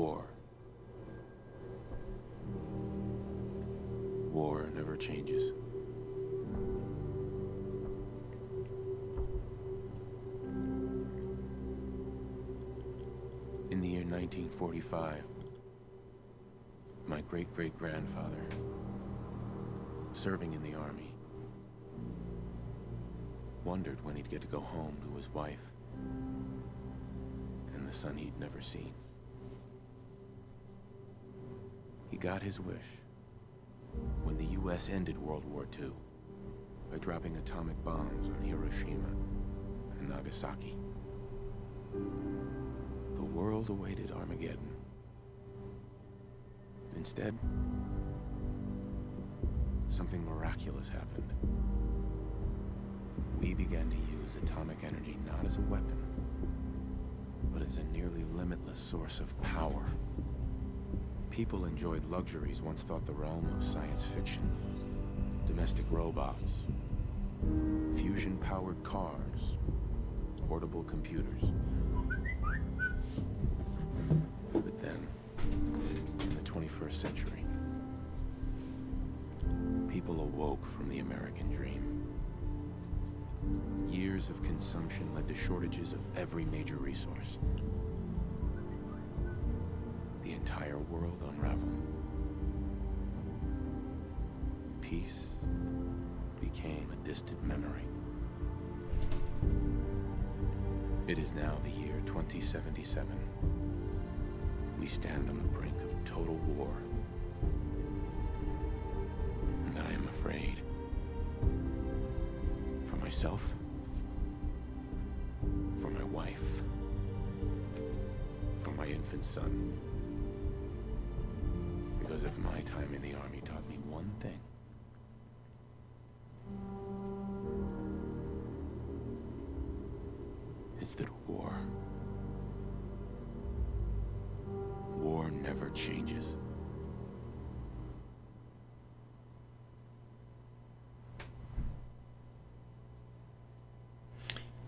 war. War never changes. In the year 1945, my great-great-grandfather, serving in the army, wondered when he'd get to go home to his wife and the son he'd never seen. Got his wish when the U.S. ended World War II by dropping atomic bombs on Hiroshima and Nagasaki. The world awaited Armageddon. Instead, something miraculous happened. We began to use atomic energy not as a weapon, but as a nearly limitless source of power. People enjoyed luxuries once thought the realm of science fiction. Domestic robots, fusion-powered cars, portable computers. But then, in the 21st century, people awoke from the American dream. Years of consumption led to shortages of every major resource. Became a distant memory. It is now the year 2077. We stand on the brink of total war. And I am afraid. For myself. For my wife. For my infant son. Because if my time in the army taught me one thing, it's that war. War never changes.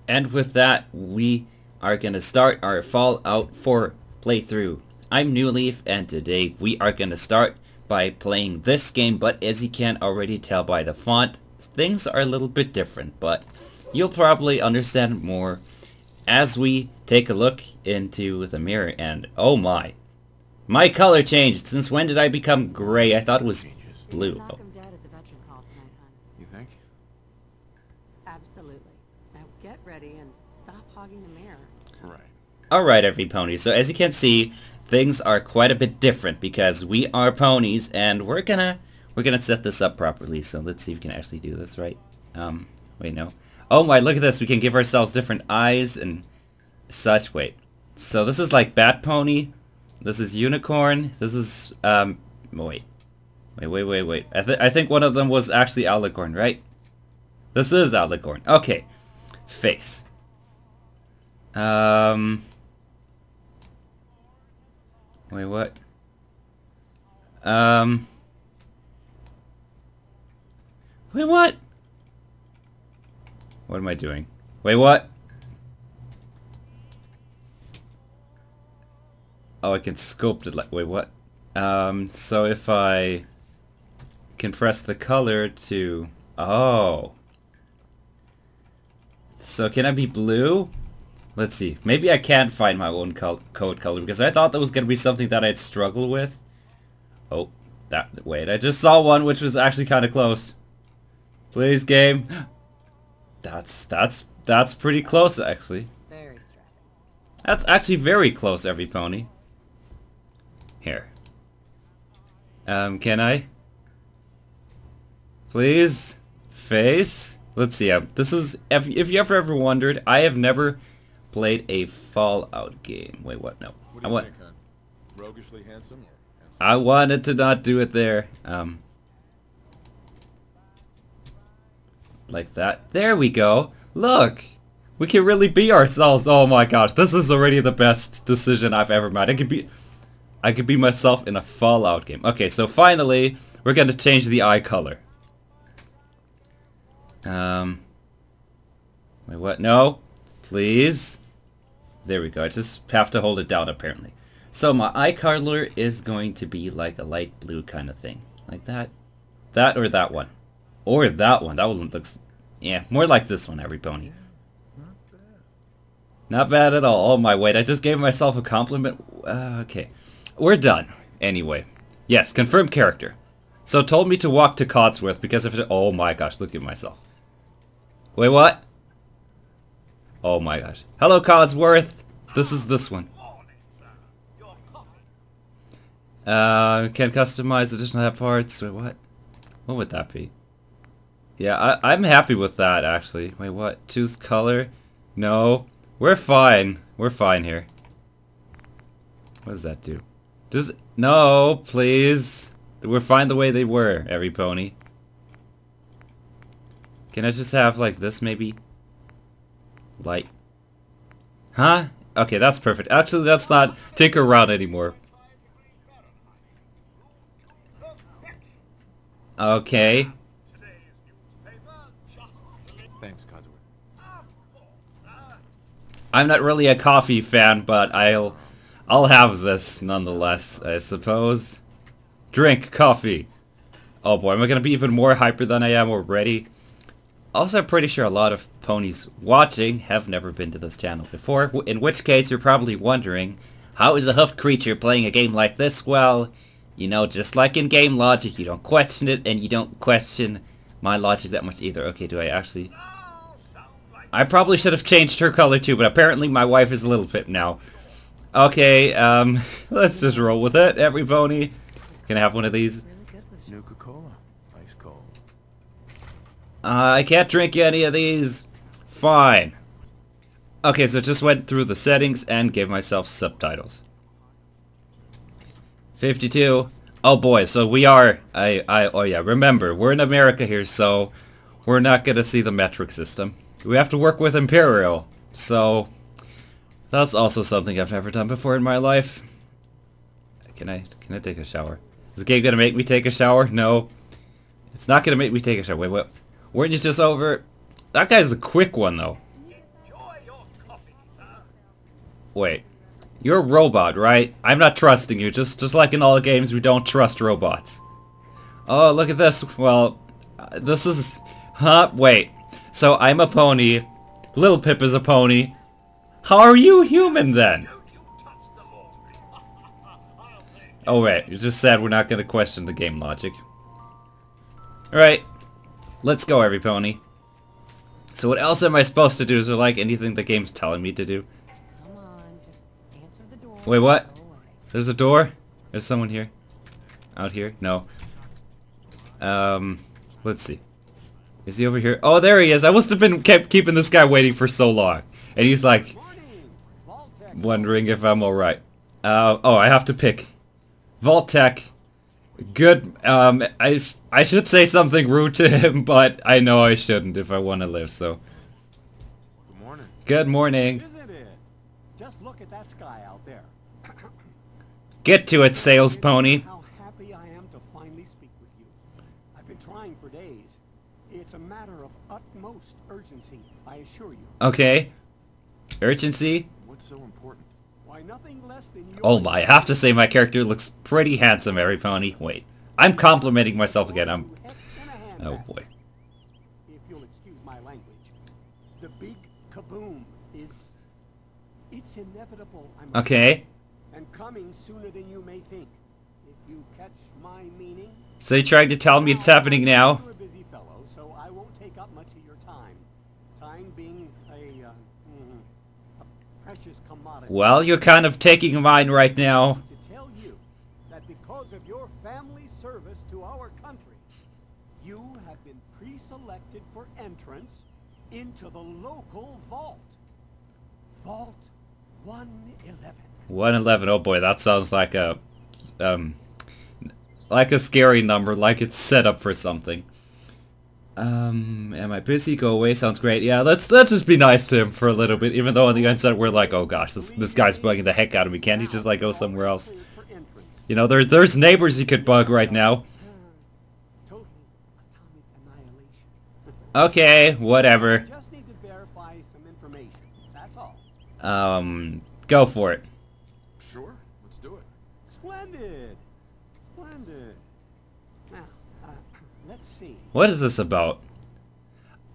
And with that, we are going to start our Fallout 4 playthrough. I'm New Leaf, and today we are going to start by playing this game, but as you can already tell by the font, things are a little bit different, but you'll probably understand more as we take a look into the mirror, and oh my. My color changed! Since when did I become gray? I thought it was blue. Knock Oh. 'em dead at the Veterans Hall tonight, hon. You think? Absolutely. Now get ready and stop hogging the mirror. Right. Alright every pony, so as you can see, things are quite a bit different because we are ponies and we're gonna we're gonna set this up properly, so let's see if we can actually do this right. Um, wait, no. Oh my, look at this, we can give ourselves different eyes and such, wait. So this is like Bat Pony, this is Unicorn, this is, um, wait. Wait, wait, wait, wait. I, th I think one of them was actually Alicorn, right? This is Alicorn. Okay. Face. Um... Wait, what? Um... Wait, what? What am I doing? Wait, what? Oh, I can sculpt it like... Wait, what? Um, so if I can press the color to... Oh. So can I be blue? Let's see. Maybe I can't find my own col code color because I thought that was going to be something that I'd struggle with. Oh, that... Wait, I just saw one which was actually kind of close. Please, game. That's, that's, that's pretty close, actually. Very strapping. That's actually very close, every pony. Here. Um, can I? Please? Face? Let's see, um, this is, if, if you ever ever wondered, I have never played a Fallout game. Wait, what? No. What I do you want, think, hon? Roguishly handsome handsome? I wanted to not do it there. Um, like that. There we go. Look! We can really be ourselves. Oh my gosh, this is already the best decision I've ever made. I could be... I could be myself in a Fallout game. Okay, so finally, we're gonna change the eye color. Um... Wait, what? No? Please? There we go. I just have to hold it down, apparently. So my eye color is going to be like a light blue kind of thing. Like that. That or that one. Or that one. That one looks... Yeah, more like this one, every pony. Not bad at all. Oh my, wait, I just gave myself a compliment. Uh, okay. We're done. Anyway. Yes, confirmed character. So told me to walk to Codsworth because if it... Oh my gosh, look at myself. Wait, what? Oh my gosh. Hello, Codsworth. This is this one. Uh, can customize additional parts. Wait, what? What would that be? Yeah, I, I'm happy with that, actually. Wait, what? Choose color? No. We're fine. We're fine here. What does that do? Does... No, please. We're fine the way they were, every pony. Can I just have, like, this, maybe? Light. Huh? Okay, that's perfect. Actually, that's not tinker around anymore. Okay. Thanks, Codsworth. I'm not really a coffee fan, but I'll I'll have this nonetheless, I suppose. Drink coffee. Oh boy, am I gonna be even more hyper than I am already? Also, I'm pretty sure a lot of ponies watching have never been to this channel before, in which case you're probably wondering, how is a hoofed creature playing a game like this? Well, you know, just like in game logic, you don't question it, and you don't question my logic that much either. Okay, do I actually... I probably should have changed her color too, but apparently my wife is a little bit now. Okay, um, let's just roll with it, every pony. Can I have one of these? Nuka-Cola. Ice cold. Uh, I can't drink any of these. Fine. Okay, so just went through the settings and gave myself subtitles. 52. Oh boy, so we are, I, I, oh yeah, remember, we're in America here, so we're not gonna see the metric system. We have to work with Imperial, so that's also something I've never done before in my life. Can I, can I take a shower? Is the game gonna make me take a shower? No. It's not gonna make me take a shower. Wait, what? Weren't you just over? That guy's a quick one, though. Wait. You're a robot, right? I'm not trusting you. Just just like in all games, we don't trust robots. Oh, look at this. Well, uh, this is... Huh? Wait. So I'm a pony. Little Pip is a pony. How are you human, then? Oh, wait. You just said we're not going to question the game logic. Alright. Let's go, every pony. So what else am I supposed to do? Is there, like, anything the game's telling me to do? Come on, just answer the door. Wait, what? There's a door? There's someone here? Out here? No. Um, let's see. Is he over here? Oh, there he is! I must have been kept keeping this guy waiting for so long. And he's like, wondering if I'm alright. Uh, oh, I have to pick. Vault-Tec. Good, um, I, I should say something rude to him, but I know I shouldn't if I want to live, so. Good morning. Good morning. Isn't it? Just look at that sky out there. Get to it, sales pony. How happy I am to finally speak with you. I've been trying for days. It's a matter of utmost urgency, I assure you. Okay. Urgency? What's so important? Why nothing less than your Oh my, I have to say my character looks pretty handsome, every pony. Wait. I'm complimenting myself again. I'm... head in a Oh boy. If you'll excuse my language. The big kaboom is it's inevitable, I'm Okay. and coming sooner than you may think. If you catch my meaning, So you're trying to tell me it's happening now? You're a busy fellow, so I won't take up much of your time. Time being a, uh, mm, a precious commodity. Well, you're kind of taking mine right now. To tell you that because of your family service to our country, you have been pre-selected for entrance into the local vault. Vault 111. 111. Oh boy, that sounds like a... Um... Like a scary number, like it's set up for something. Um, am I busy? Go away. Sounds great. Yeah, let's let's just be nice to him for a little bit, even though on the inside we're like, oh gosh, this this guy's bugging the heck out of me. Can't he just like go somewhere else? Cleared for entrance. You know, there there's neighbors he could bug right now. Total atomic annihilation. Okay, whatever. Just need to verify some information. That's all. Um, go for it. Sure. Let's do it. Splendid. Splendid. Now, uh, Let's see. What is this about?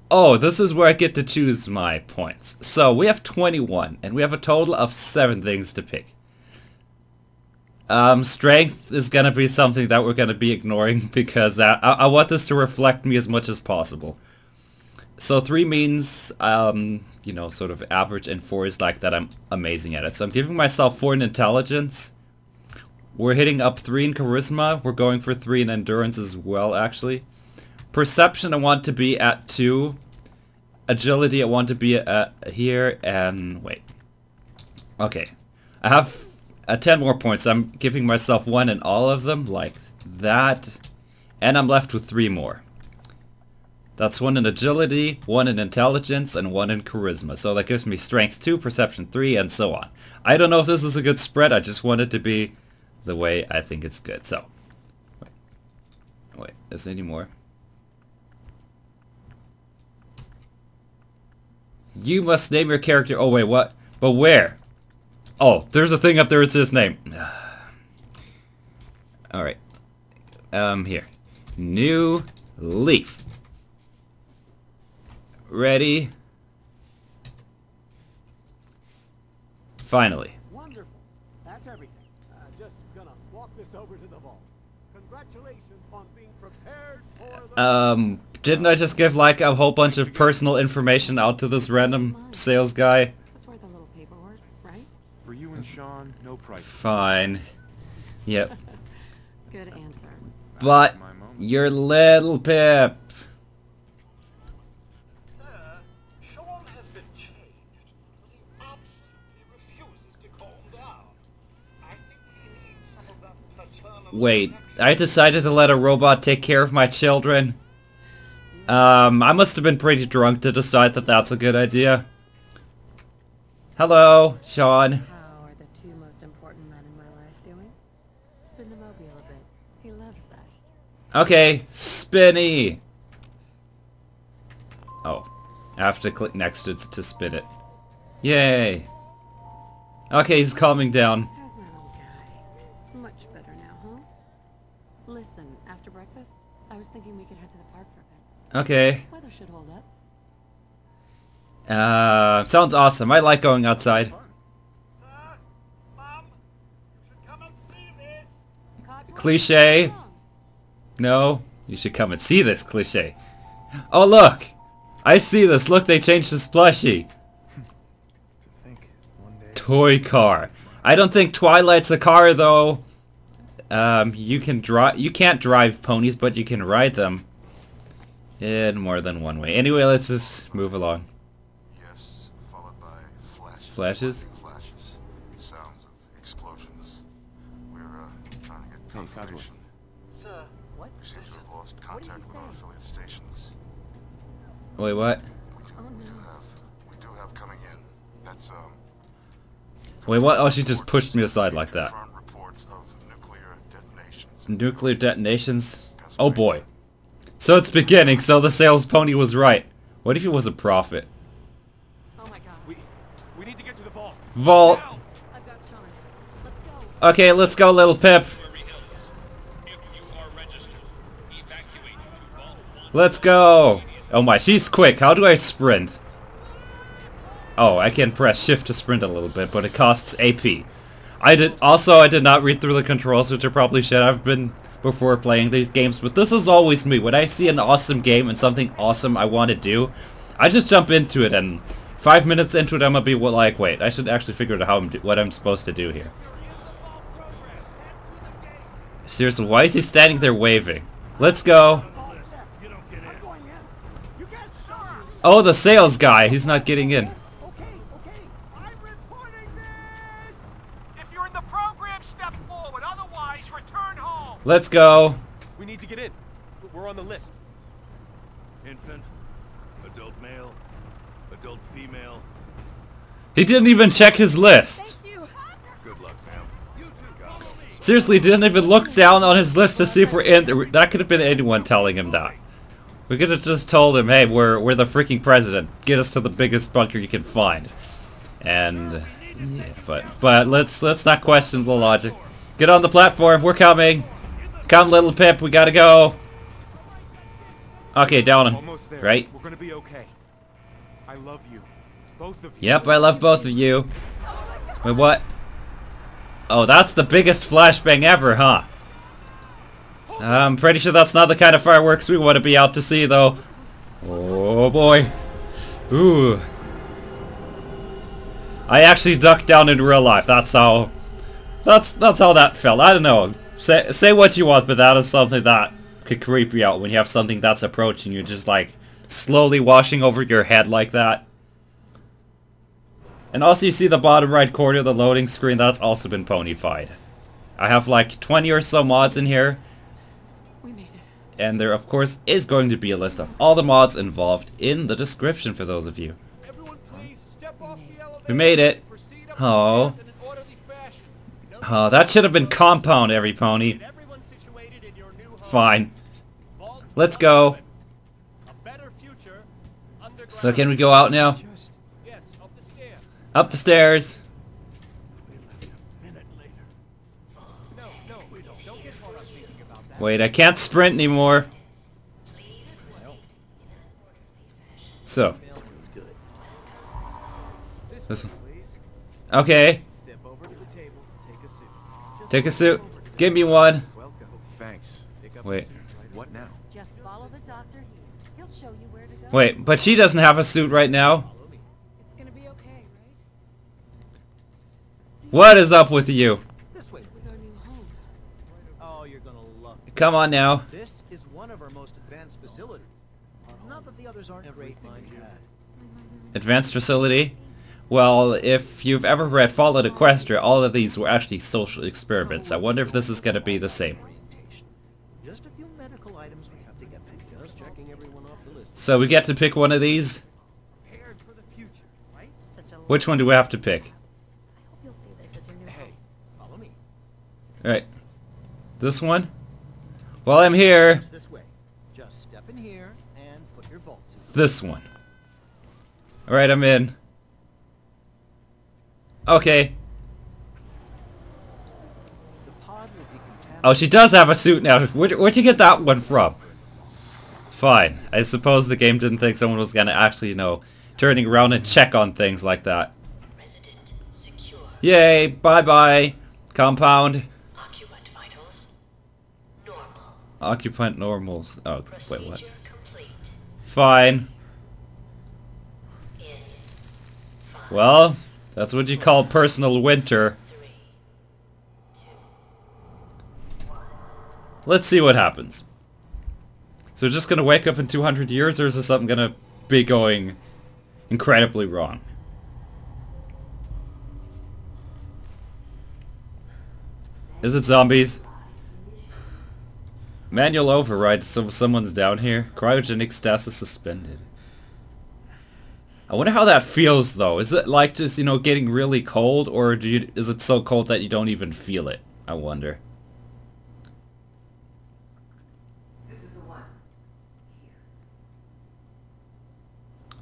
Oh, this is where I get to choose my points. So we have 21, and we have a total of 7 things to pick. Um, strength is gonna be something that we're gonna be ignoring because I, I, I want this to reflect me as much as possible. So 3 means, um, you know, sort of average, and 4 is like that I'm amazing at it. So I'm giving myself 4 in intelligence. We're hitting up 3 in charisma. We're going for 3 in endurance as well, actually. Perception I want to be at 2. Agility I want to be at here, and wait. Okay. I have uh, 10 more points. I'm giving myself 1 in all of them, like that. And I'm left with 3 more. That's 1 in agility, 1 in intelligence, and 1 in charisma. So that gives me strength 2, perception 3, and so on. I don't know if this is a good spread. I just want it to be the way I think it's good. So, wait. Wait, is there any more? You must name your character. Oh wait, what? But where? Oh, there's a thing up there. It's his name. All right. Um, here. New leaf. Ready. Finally. Wonderful. That's everything. Uh, just gonna walk this over to the vault. Congratulations on being prepared for the... Um, didn't I just give like a whole bunch of personal information out to this random sales guy? That's worth a little paperwork, right? For you and Sean, no price. Fine. Yep. Good answer. But My moment. your little Pip. Sir, Sean has been changed, but he absolutely refuses to calm down. I think he needs some of that paternal Wait. I decided to let a robot take care of my children. Um, I must have been pretty drunk to decide that that's a good idea. Hello, Sean. How are the two most important men in my life doing? Spin the mobile a bit. He loves that. Okay, spinny. Oh, I have to click next to, to spin it. Yay. Okay, he's calming down. Okay. Weather should hold up. Uh, sounds awesome. I like going outside. Sir, Mum, you should come and see this. Codsworth, Cliche. No, you should come and see this cliche. Oh look! I see this. Look, they changed the plushie. To think, one day... Toy car. I don't think Twilight's a car though. Um, you can drive. You can't drive ponies, but you can ride them. In more than one way. Anyway, let's just move along. Yes, followed by flashes. Flashes? Flashes. Sounds of explosions. We're uh, trying to get Hey, confirmation. Sir, What? We seem to have lost what did contact with our say? affiliate stations. Wait, what? We do, Oh, we do have we do have coming in. That's um Wait, what? Oh, she just pushed me aside like that. confirmed reports of nuclear detonations. Nuclear detonations? Oh boy. So it's beginning, so the sales pony was right. What if he was a prophet? Oh my god. We, we need to get to the vault. Vault! I've got Let's go. Okay, let's go, little Pip. Prairie Hills. If you are registered, evacuate to Vault 1. Let's go! Oh my, she's quick. How do I sprint? Oh, I can press shift to sprint a little bit, but it costs AP. I did also I did not read through the controls, which I probably should have been before playing these games, but this is always me. When I see an awesome game and something awesome I want to do, I just jump into it and five minutes into it I'm gonna be like, wait, I should actually figure out how I'm what I'm supposed to do here. Seriously, why is he standing there waving? Let's go. Going. Oh, the sales guy. He's not getting in. Okay, okay. I'm reporting this. if you're in the program, step forward. Otherwise, return home. Let's go. We need to get in. We're on the list. Infant, adult male, adult female. He didn't even check his list. Thank you. Good luck, ma'am. You two. Seriously, didn't even look down on his list to see if we're in. That could have been anyone telling him that. We could have just told him, hey, we're we're the freaking president. Get us to the biggest bunker you can find. And yeah, but but let's let's not question the logic. Get on the platform. We're coming. Come, little Pip. We gotta go. Okay, down him. Right? We're gonna be okay. I love you. Both of you. Yep, I love both of you. Wait, what? Oh, that's the biggest flashbang ever, huh? I'm pretty sure that's not the kind of fireworks we want to be out to see, though. Oh boy. Ooh. I actually ducked down in real life. That's how. That's that's how that felt. I don't know. Say say what you want, but that is something that could creep you out when you have something that's approaching you, just like slowly washing over your head like that. And also you see the bottom right corner of the loading screen, that's also been ponyfied. I have like 20 or so mods in here. We made it. And there of course is going to be a list of all the mods involved in the description for those of you. Everyone please step off the elevator. We made it. Oh. the stairs in an orderly fashion. Oh, that should have been compound every pony. Fine. Let's go. 11. A better future underground. So can we go out now? Up the stairs. Wait, I can't sprint anymore. So. This one. Okay. Step over to the table, take a suit. Just Take a suit. Give me one. Thanks. Wait. the suit right What now? Just follow the doctor here. He'll show you where to go. Wait, but she doesn't have a suit right now. It's gonna be okay, right? What is up with you? This way. This is our new home. Oh, you're gonna love it. Come on now. This is one of our most advanced facilities. Not that the others aren't great, mind you. Advanced facility. Well, if you've ever read Fallout Equestria, all of these were actually social experiments. I wonder if this is going to be the same. Orientation. Just a few medical items we have to get through. Just checking everyone off the list. So we get to pick one of these. Prepared for the future, right? Such a Which one do we have to pick? I hope you'll see this as your new Hey, follow me. Alright. This one? Well, I'm here. It's this way. Just step in here and put your vault suit. This one. Alright, I'm in. Okay. The pod will decontaminate. Oh, she does have a suit now. Where'd, where'd you get that one from? Fine. I suppose the game didn't think someone was gonna actually, you know, turning around and check on things like that. Resident secure. Yay! Bye-bye! Compound. Occupant vitals normal. Occupant normals. Oh, wait, what? Complete. Fine. In five, Well, that's what you call personal winter. Let's see what happens. So we're just gonna wake up in 200 years, or is this something gonna be going incredibly wrong? Is it zombies? Manual override, so someone's down here. Cryogenic stasis suspended. I wonder how that feels though. Is it like just, you know, getting really cold, or do you, is it so cold that you don't even feel it? I wonder.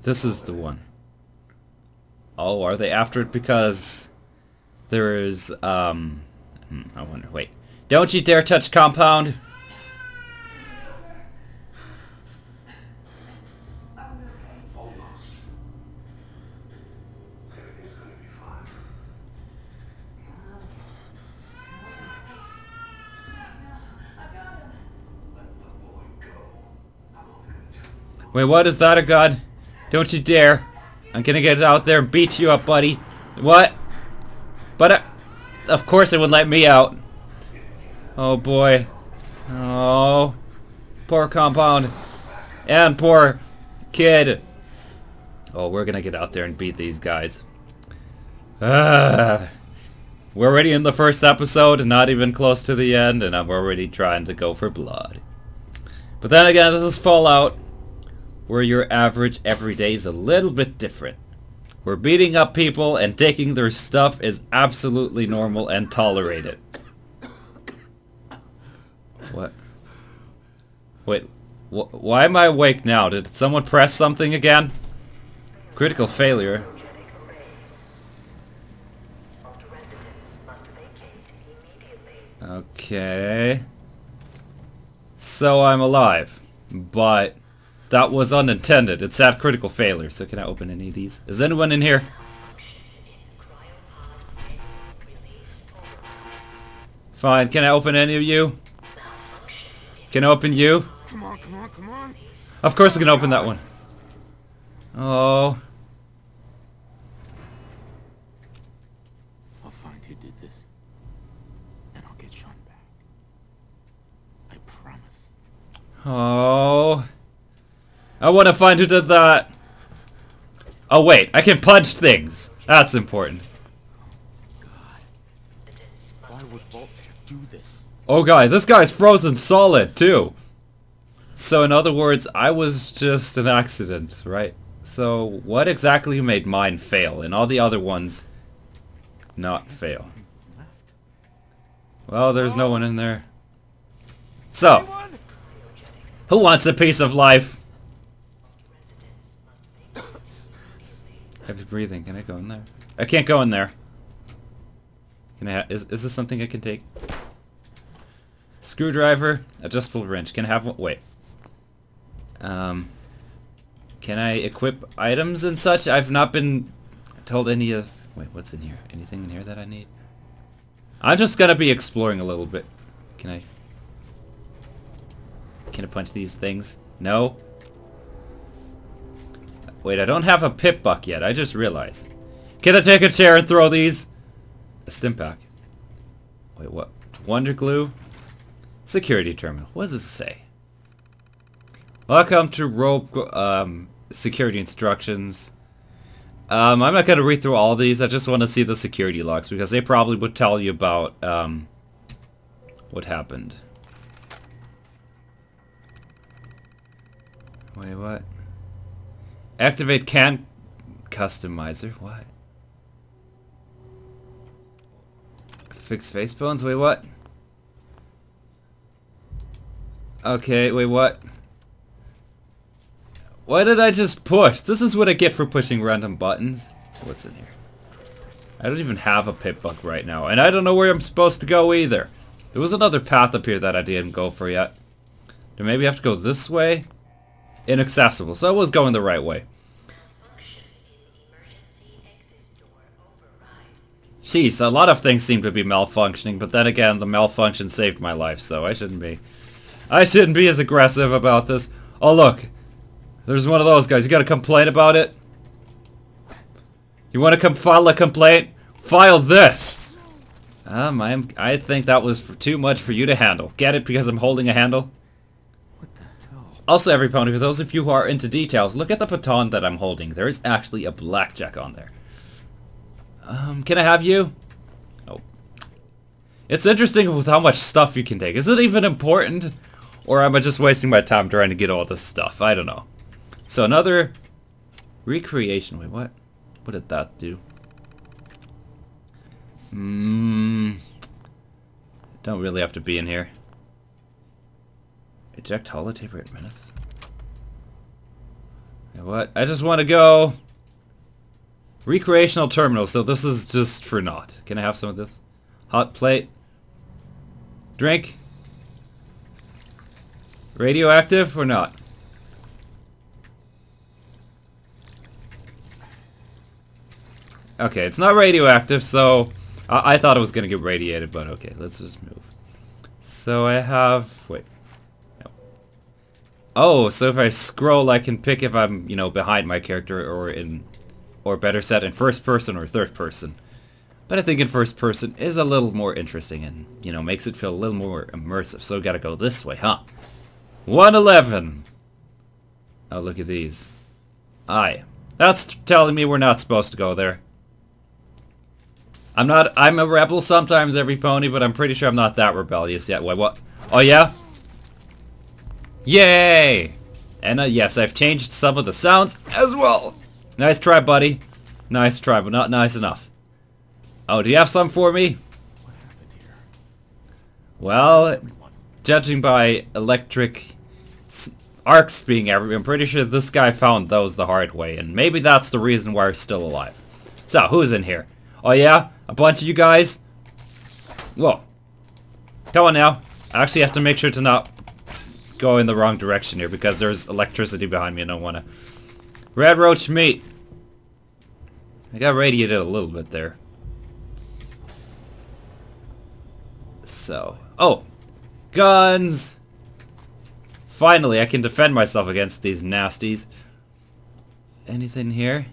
This is the one. Oh, are they after it because there is, um, hmm, I wonder, wait. Don't you dare touch compound! Wait, what is that a gun? Don't you dare. I'm gonna get out there and beat you up, buddy. What? But, uh, of course it would let me out. Oh boy. Oh. Poor compound. And poor kid. Oh, we're gonna get out there and beat these guys. Ah. We're already in the first episode, not even close to the end, and I'm already trying to go for blood. But then again, this is Fallout where your average everyday is a little bit different. Where beating up people and taking their stuff is absolutely normal and tolerated. What? Wait, wh why am I awake now? Did someone press something again? Critical failure. Okay. So I'm alive, but That was unintended. It's at critical failure. So can I open any of these? Is anyone in here? Fine. Can I open any of you? Can I open you? Come on, come on, come on. Of course I can open that one. Oh. I'll find who did this. And I'll get Sean back. I promise. Oh. I want to find who did that. Oh wait, I can punch things. That's important. Why would Vault-Tec do this? Oh guy, this guy's frozen solid too. So in other words, I was just an accident, right? So what exactly made mine fail and all the other ones not fail? Well, there's no one in there. So, who wants a piece of life? Heavy breathing. Can I go in there? I can't go in there. Can I? Is is this something I can take? Screwdriver, adjustable wrench. Can I have one? Wait. Um. Can I equip items and such? I've not been told any of... Wait, what's in here? Anything in here that I need? I'm just gonna be exploring a little bit. Can I... Can I punch these things? No? Wait, I don't have a pip buck yet. I just realized. Can I take a chair and throw these? A stim pack. Wait, what? Wonder glue? Security terminal. What does this say? Welcome to rope um, security instructions. Um, I'm not going to read through all these. I just want to see the security logs because they probably would tell you about um, what happened. Wait, what? Activate can customizer. What? Fix face bones. Wait, what? Okay, wait, what? Why did I just push? This is what I get for pushing random buttons. What's in here? I don't even have a pip buck right now, and I don't know where I'm supposed to go either. There was another path up here that I didn't go for yet. Do maybe have to go this way? Inaccessible, so I was going the right way. Jeez, a lot of things seem to be malfunctioning, but then again, the malfunction saved my life, so I shouldn't be... I shouldn't be as aggressive about this. Oh look, there's one of those guys. You gotta complain about it? You wanna come file a complaint? File this! Um, I'm, I think that was too much for you to handle. Get it because I'm holding a handle? Also, every pony, for those of you who are into details, look at the baton that I'm holding. There is actually a blackjack on there. Um, can I have you? Oh. It's interesting with how much stuff you can take. Is it even important? Or am I just wasting my time trying to get all this stuff? I don't know. So another recreation. Wait, what? What did that do? Mmm. Don't really have to be in here. Eject holotape at minutes. What? I just want to go. Recreational terminal, so this is just for naught. Can I have some of this? Hot plate. Drink. Radioactive or not? Okay, it's not radioactive, so I, I thought it was going to get radiated, but okay, let's just move. So I have... Wait. Oh, so if I scroll, I can pick if I'm, you know, behind my character or in... Or better set, in first person or third person. But I think in first person is a little more interesting and, you know, makes it feel a little more immersive. So gotta go this way, huh? 111! Oh, look at these. Aye. That's telling me we're not supposed to go there. I'm not, I'm a rebel sometimes, every pony, but I'm pretty sure I'm not that rebellious yet. Wait, what? Oh, yeah? Yay! And uh, yes, I've changed some of the sounds as well. Nice try, buddy. Nice try, but not nice enough. Oh, do you have some for me? What happened here? Well, judging by electric arcs being everywhere, I'm pretty sure this guy found those the hard way, and maybe that's the reason why we're still alive. So, who's in here? Oh yeah? A bunch of you guys? Whoa. Come on now. I actually have to make sure to not go in the wrong direction here because there's electricity behind me and I want to. Radroach meat. I got radiated a little bit there. So, oh, guns. Finally, I can defend myself against these nasties. Anything here?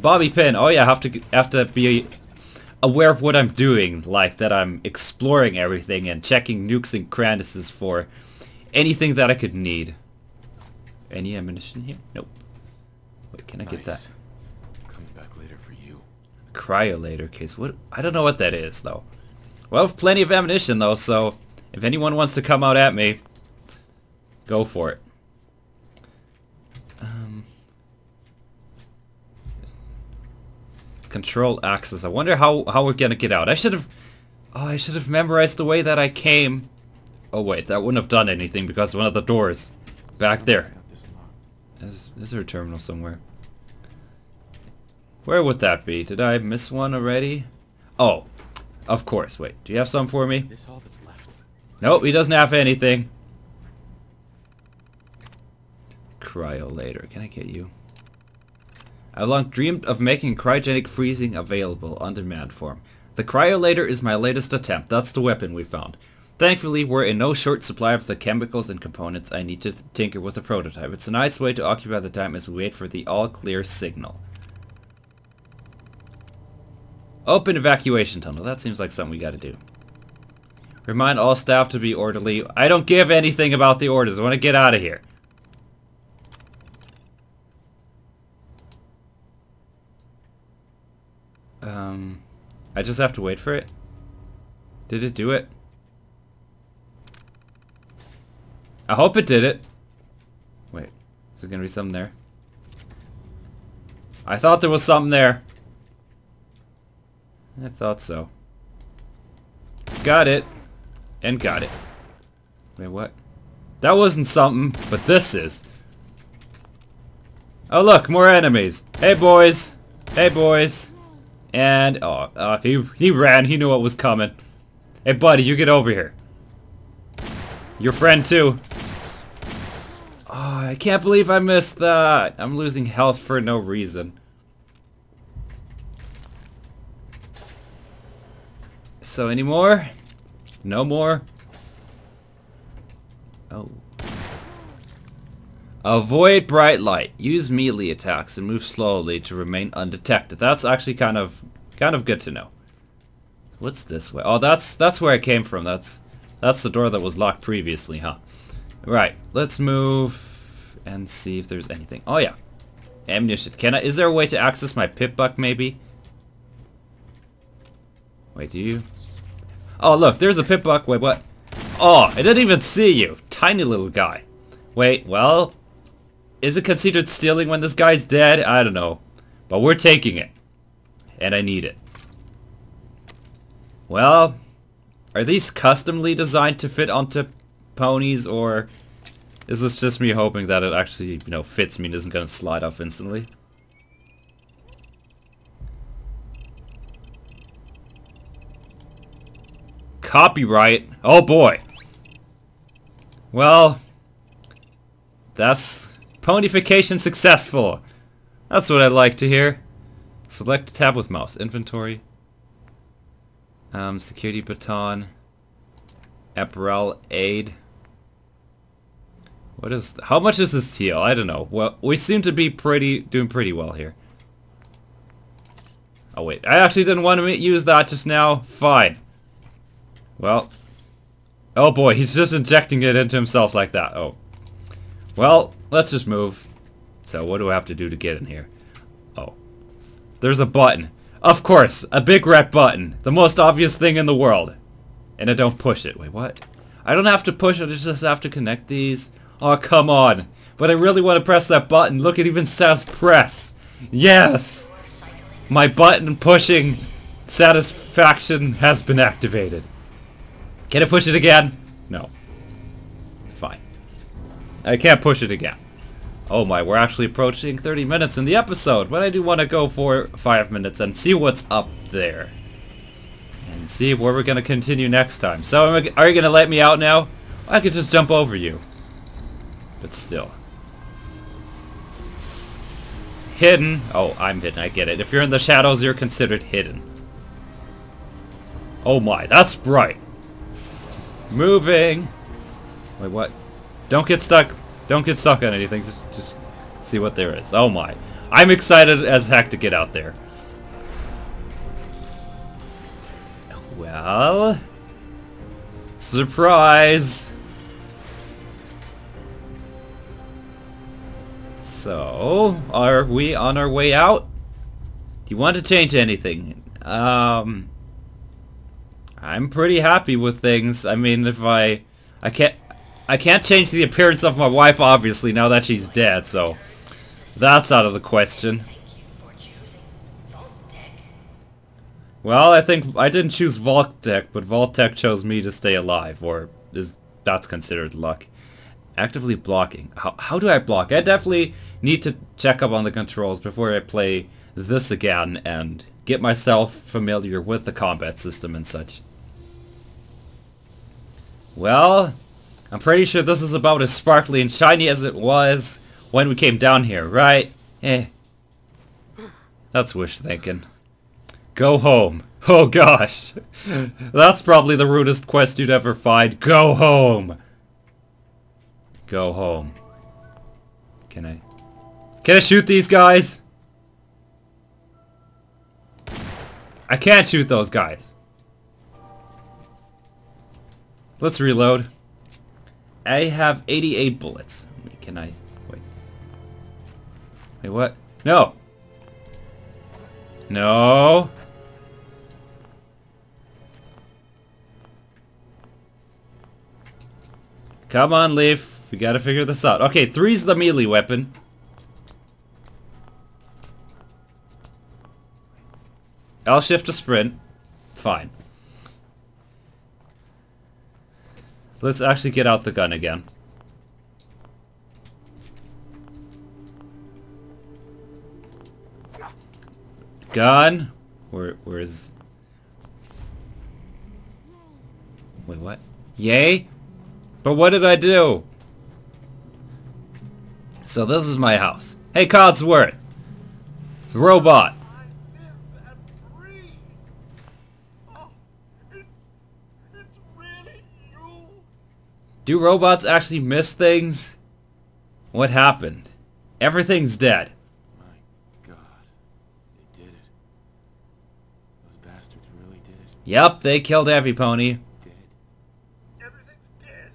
Bobby pin. Oh yeah, I have to have to be aware of what I'm doing, like that I'm exploring everything and checking nukes and Kranduses for anything that I could need. Any ammunition here? Nope. Wait, can I get that? Nice. Comes back later for you. Cryolator case. What? I don't know what that is though. Well, have plenty of ammunition though, so if anyone wants to come out at me, go for it. Um, control access. I wonder how how we're gonna get out. I should have. Oh, I should have memorized the way that I came. Oh wait, that wouldn't have done anything because one of the doors back there. Got this locked. Is, is there a terminal somewhere? Where would that be? Did I miss one already? Oh, of course. Wait, do you have some for me? Is this all that's left? Nope, he doesn't have anything. Cryolator. Can I get you? I've long dreamed of making cryogenic freezing available on demand form. The cryolator is my latest attempt. That's the weapon we found. Thankfully, we're in no short supply of the chemicals and components I need to tinker with the prototype. It's a nice way to occupy the time as we wait for the all-clear signal. Open evacuation tunnel. That seems like something we gotta do. Remind all staff to be orderly. I don't give anything about the orders. I want to get out of here. Um, I just have to wait for it. Did it do it? I hope it did it. Wait, is there gonna be something there? I thought there was something there. I thought so. Got it. And got it. Wait, what? That wasn't something, but this is. Oh look, more enemies. Hey boys. Hey boys. And, oh, uh, he, he ran. He knew what was coming. Hey buddy, you get over here. Your friend too. I can't believe I missed that. I'm losing health for no reason. So any more? No more? Oh. Avoid bright light. Use melee attacks and move slowly to remain undetected. That's actually kind of kind of good to know. What's this way? Oh, that's that's where I came from. That's that's the door that was locked previously, huh? Right. Let's move and see if there's anything. Oh yeah. Ammunition. Can I is there a way to access my pip buck maybe? Wait, do you? Oh, look, there's a pip buck. Wait, what? Oh, I didn't even see you. Tiny little guy. Wait, well, is it considered stealing when this guy's dead? I don't know. But we're taking it. And I need it. Well, are these customly designed to fit onto ponies, or is this just me hoping that it actually, you know, fits me and isn't going to slide off instantly? Copyright? Oh boy. Well, that's ponification successful. That's what I'd like to hear. Select tab with mouse. Inventory. Um, security baton. Apparel aid. What is... How much is this teal? I don't know. Well, we seem to be pretty... Doing pretty well here. Oh wait, I actually didn't want to use that just now. Fine. Well. Oh boy, he's just injecting it into himself like that. Oh. Well, let's just move. So what do I have to do to get in here? Oh. There's a button. Of course, a big red button. The most obvious thing in the world. And I don't push it. Wait, what? I don't have to push it, I just have to connect these. Oh, come on. But I really want to press that button. Look, it even says press. Yes! My button pushing satisfaction has been activated. Can I push it again? No. Fine. I can't push it again. Oh my, we're actually approaching 30 minutes in the episode, but I do want to go for 5 minutes and see what's up there. And see where we're going to continue next time. So, are you going to let me out now? I could just jump over you. But still. Hidden. Oh, I'm hidden. I get it. If you're in the shadows, you're considered hidden. Oh my, that's bright. Moving. Wait, what? Don't get stuck. Don't get stuck on anything. Just, just see what there is. Oh my. I'm excited as heck to get out there. Well... Surprise! So, are we on our way out? Do you want to change anything? Um... I'm pretty happy with things. I mean, if I... I can't... I can't change the appearance of my wife, obviously, now that she's dead, so... That's out of the question. Well, I think I didn't choose Vault-Tec, but Vault-Tec chose me to stay alive, or is that's considered luck. Actively blocking. How, how do I block? I definitely need to check up on the controls before I play this again and get myself familiar with the combat system and such. Well, I'm pretty sure this is about as sparkly and shiny as it was when we came down here, right? Eh. That's wish thinking. Go home. Oh gosh. That's probably the rudest quest you'd ever find. Go home. Go home. Can I... Can I shoot these guys? I can't shoot those guys. Let's reload. I have 88 bullets. Can I... Wait. Wait, what? No! No! Come on, Leaf. We gotta figure this out. Okay, three's the melee weapon. L shift to sprint. Fine. Let's actually get out the gun again. Gun? Where, where's... Wait, what? Yay? But what did I do? So this is my house. Hey, Codsworth! Robot! Do robots actually miss things? What happened? Everything's dead. My god. They did it. Those bastards really did it. Yep, they killed Heavy Pony. Dead. Everything's dead.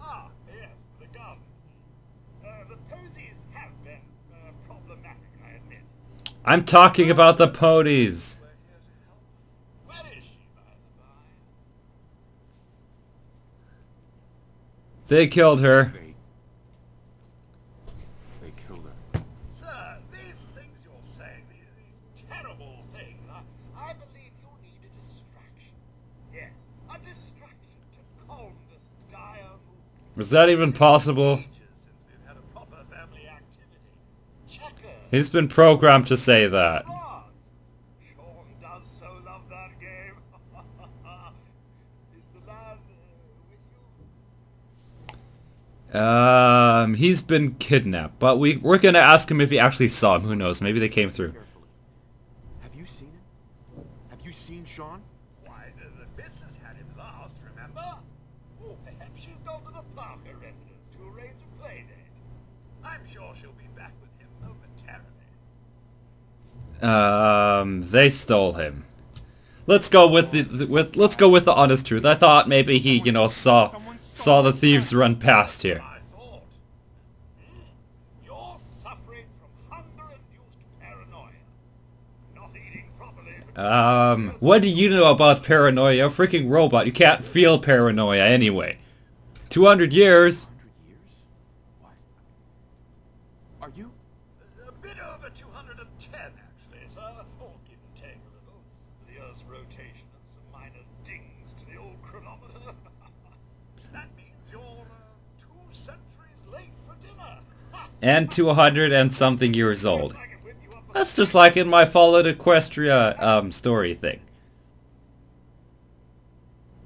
Ah, yes, the gun. Uh, the posies have been uh, problematic, I admit. I'm talking about the ponies. We're here to help. Where is she, by the by? They killed her. They... They killed her. Sir, these things you're saying, these, these terrible things, I, I believe you need a distraction. Yes, a distraction to calm this dire mood. Was that even possible? He's been programmed to say that. Um, he's been kidnapped, but we we're gonna ask him if he actually saw him. Who knows? Maybe they came through. Carefully. Have you seen him? Have you seen Sean? Why, the, the missus had him last, remember? Oh, perhaps she's gone to the Parker residence to arrange a play date. I'm sure she'll be back with him momentarily. Um, they stole him. Let's go with the, with let's go with the honest truth. I thought maybe he, you know, saw saw the thieves run past here. I thought. You're suffering from hunger-induced paranoia. Not eating properly for Um, what do you know about paranoia? A freaking robot. You can't feel paranoia anyway. 200 years. Hundred years? What? Are you? A bit over 210, actually, sir. Or give and take a little. For the Earth's rotation and some minor dings to the old chronometer. that means you're uh, two centuries late for dinner. And 200 and something years old. I can whip you up a That's just like in my Fallout Equestria um, story thing.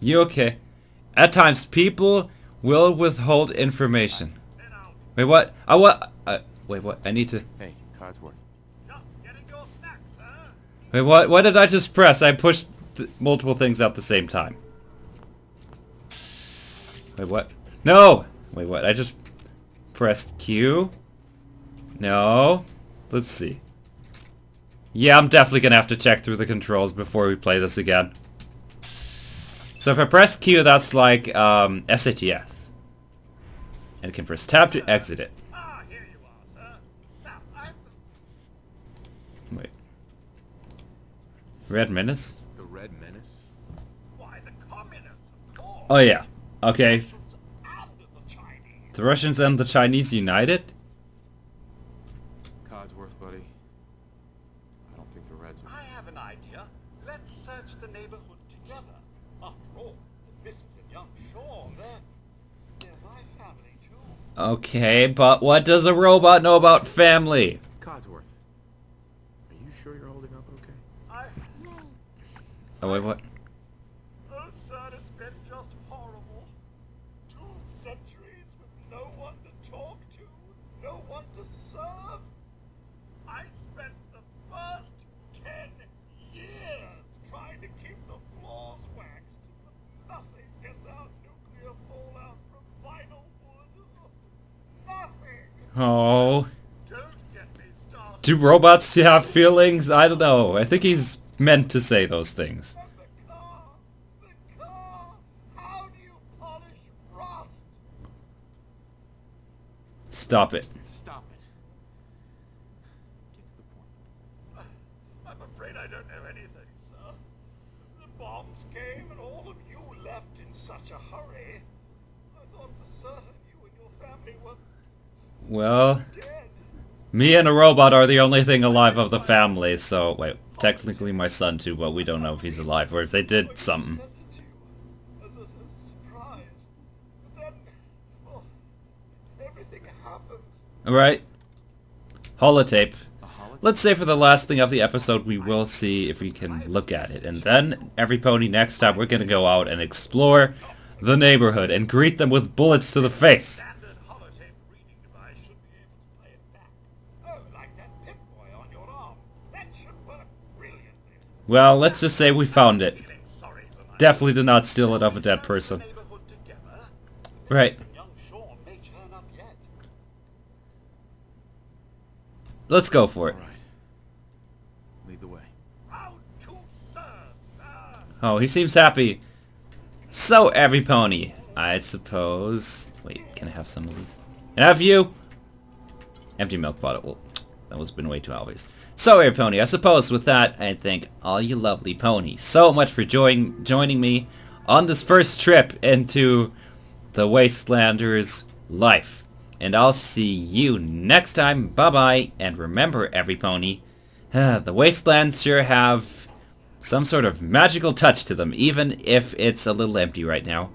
You okay? At times, people will withhold information. Wait, what? I what? Uh, wait, what? I need to... Hey, Codsworth. Just getting your snacks, sir. Wait, what? What did I just press? I pushed th multiple things at the same time. Wait, what? No! Wait, what? I just pressed Q? No. Let's see. Yeah, I'm definitely gonna have to check through the controls before we play this again. So if I press Q, that's like um, SATS. And I can press tab to exit it. Ah, here you are, sir. Wait. Red Menace? The Red Menace? Why, the communists, of course. Oh yeah. Okay. Russians and the Chinese. The Russians and the Chinese united? Okay, but what does a robot know about family? Codsworth. Are you sure you're holding up okay? I... Oh wait, what? Oh, son, it's been just horrible. Two centuries with no one to talk to, no one to serve. I spent the first ten years trying to keep the floors waxed, but nothing gets out nuclear fallout from vinyl wood. Nothing. Oh. Do robots have feelings? I don't know. I think he's meant to say those things. Stop it. Get to the point. I'm afraid I don't know anything, sir. The bombs came and all of you left in such a hurry. I thought for certain you and your family were Well, me and a robot are the only thing alive of the family, so wait, technically my son too, but we don't know if he's alive or if they did something. To. Alright. Holotape? Let's say for the last thing of the episode, we will see if we can look at it. And then, every pony, next time we're gonna go out and explore the neighborhood and greet them with bullets to the face. Standard holotape reading device should be able to play it back. Oh, like that Pip-Boy on your arm. That should work brilliantly. Well, let's just say we found it. Definitely did not steal it off a dead person. Right. Let's go for it. Lead the way. Oh, he seems happy. So, every pony, I suppose... Wait, can I have some of these? Have you? Empty milk bottle. Well, that was been way too obvious. So, every pony, I suppose with that, I thank all you lovely ponies so much for join joining me on this first trip into the Wastelander's life. And I'll see you next time. Bye-bye. And remember, every pony, the Wastelands sure have some sort of magical touch to them, even if it's a little empty right now.